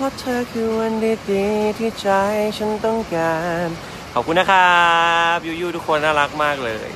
เพราะเธอคือวันดีๆที่ใจฉันต้องการ ขอบคุณนะครับ ยูยูทุกคนน่ารักมากเลย